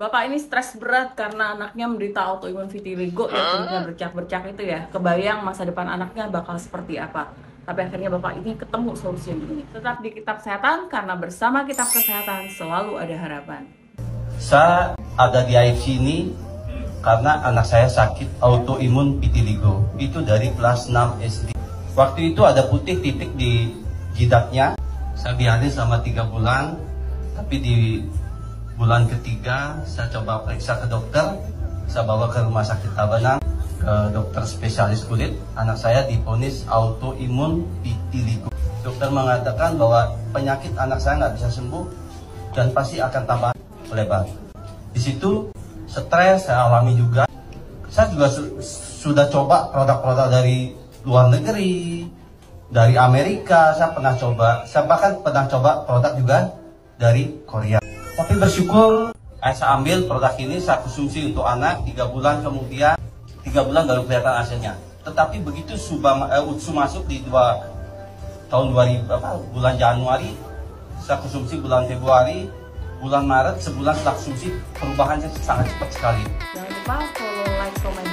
Bapak ini stres berat karena anaknya menderita autoimun vitiligo yang kulitnya bercak-bercak itu ya. Kebayang masa depan anaknya bakal seperti apa. Tapi akhirnya Bapak ini ketemu solusi yang ini. Tetap di Kitab Kesehatan karena bersama Kitab Kesehatan selalu ada harapan. Saya ada di IFC ini karena anak saya sakit autoimun vitiligo. Itu dari kelas 6 SD. Waktu itu ada putih titik di jidatnya. Saya biarin selama tiga bulan. Tapi di bulan ketiga saya coba periksa ke dokter. Saya bawa ke rumah sakit Tabanan ke dokter spesialis kulit. Anak saya diponis autoimun vitiligo. Dokter mengatakan bahwa penyakit anak saya nggak bisa sembuh dan pasti akan tambah lebar. Di situ stres saya alami juga. Saya juga su- sudah coba produk-produk dari luar negeri, dari Amerika. Saya pernah coba, saya bahkan pernah coba produk juga dari Korea. Tapi bersyukur saya ambil produk ini saya konsumsi untuk anak tiga bulan kemudian tiga bulan baru kelihatan hasilnya. Tetapi begitu suba eh, Utsu masuk di dua tahun 2000 apa, bulan Januari saya konsumsi bulan Februari bulan Maret sebulan setelah konsumsi perubahannya sangat cepat sekali Jangan lupa follow, like, komen,